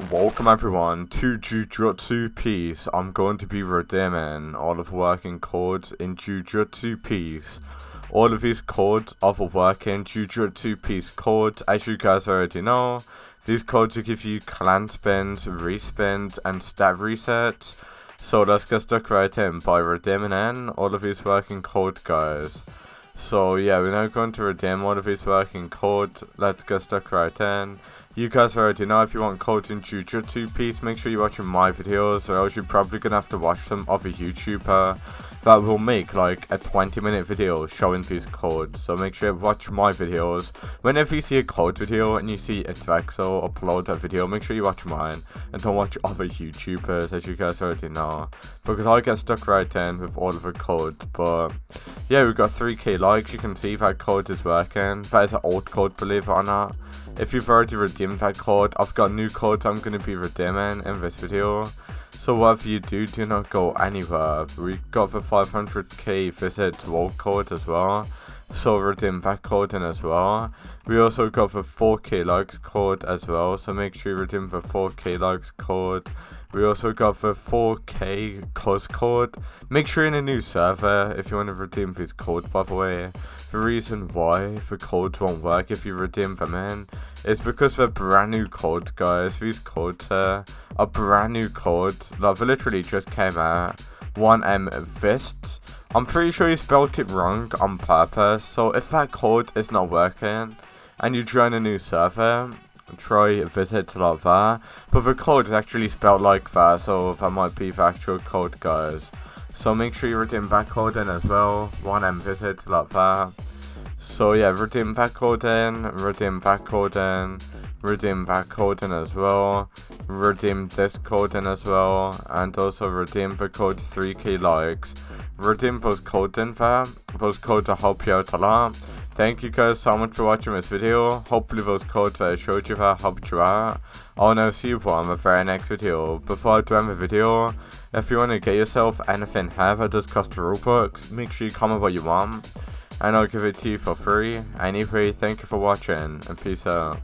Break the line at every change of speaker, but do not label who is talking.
Welcome everyone to Jujutsu Piece. I'm going to be redeeming all of working codes in Jujutsu Piece. All of these codes are the working Jujutsu Piece codes. As you guys already know, these codes will give you clan spins, respins, and stat resets. So let's get stuck right in by redeeming in all of these working code guys. So yeah, we're now going to redeem all of these working codes. Let's get stuck right in. You guys already know if you want in Jujutsu Piece, make sure you're watching my videos or else you're probably going to have to watch some other YouTuber that will make like a 20 minute video showing these codes. So make sure you watch my videos. Whenever you see a code video and you see a Vexo upload that video, make sure you watch mine and don't watch other YouTubers as you guys already know. Because I get stuck right in with all of the codes. But yeah, we've got 3k likes. You can see that code is working. That is an old code, believe it or not. If you've already redeemed that code, I've got new codes I'm going to be redeeming in this video. So whatever you do, do not go anywhere. We got the 500k visit world code as well. So redeem that code in as well. We also got the 4k likes code as well. So make sure you redeem the 4k likes code. We also got the 4k cos code. Make sure you're in a new server if you want to redeem these codes by the way. The reason why the codes won't work if you redeem them in is because they're brand new codes, guys. These codes are a brand new codes. Like, they literally just came out. 1M Vist. I'm pretty sure you spelled it wrong on purpose. So if that code is not working and you join a new server, try visit like that. But the code is actually spelled like that, so that might be the actual code, guys. So make sure you redeem that code in as well. 1M visit like that. So yeah, redeem that code in, redeem that code in, redeem that code in as well, redeem this code in as well, and also redeem the code 3k likes. There, those codes will help you out a lot. Thank you guys so much for watching this video, hopefully those codes that I showed you there helped you out. I'll now see you on the very next video. Before I do end the video, if you want to get yourself anything here that does cost Robux, make sure you comment what you want and I'll give it to you for free. Anyway, thank you for watching, and peace out.